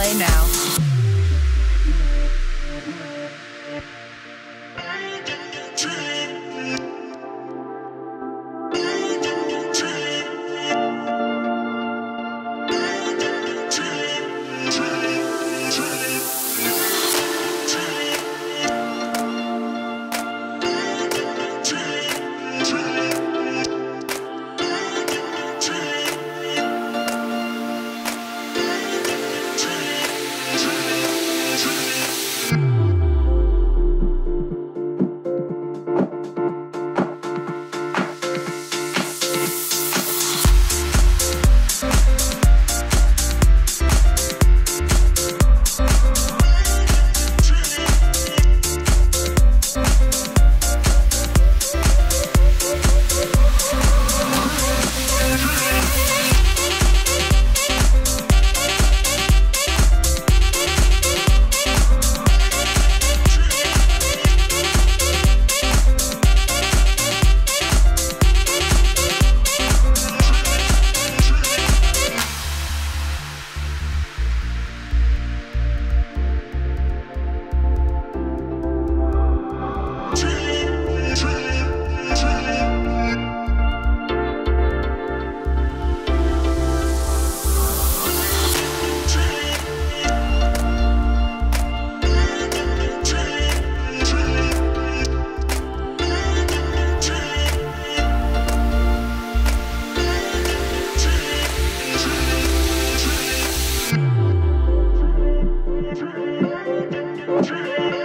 play now. Cheers!